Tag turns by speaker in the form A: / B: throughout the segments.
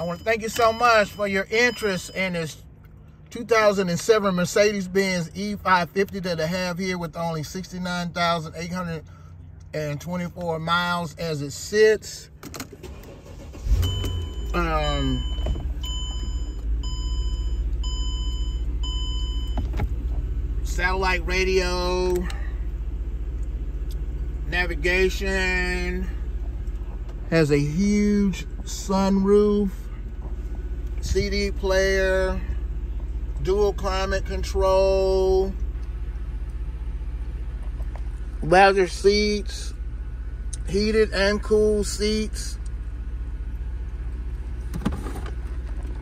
A: I want to thank you so much for your interest in this 2007 Mercedes-Benz E550 that I have here with only 69,824 miles as it sits. Um, satellite radio, navigation, has a huge sunroof, CD player, dual climate control, leather seats, heated and cool seats,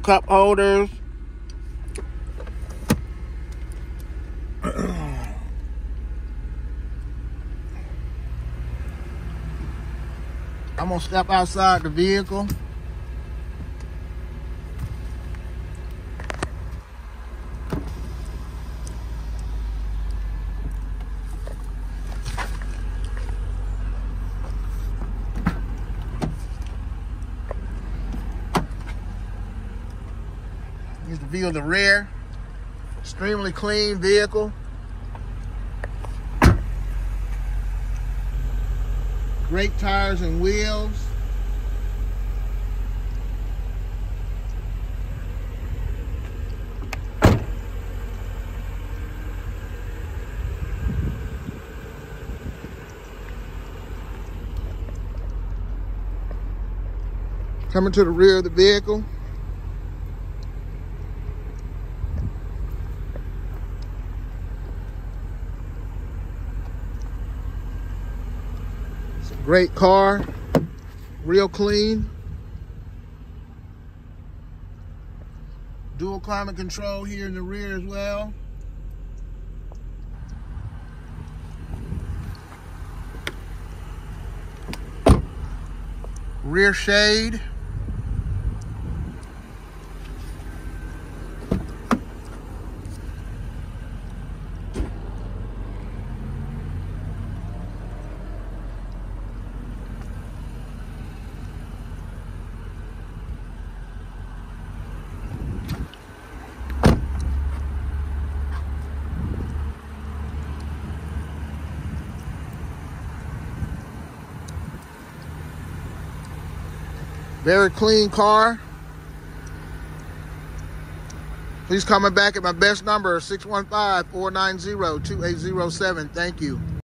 A: cup holders. I'm gonna step outside the vehicle. Here's the view of the rear. Extremely clean vehicle. Great tires and wheels. Coming to the rear of the vehicle. Great car, real clean. Dual climate control here in the rear as well. Rear shade. Very clean car. Please me back at my best number, 615-490-2807. Thank you.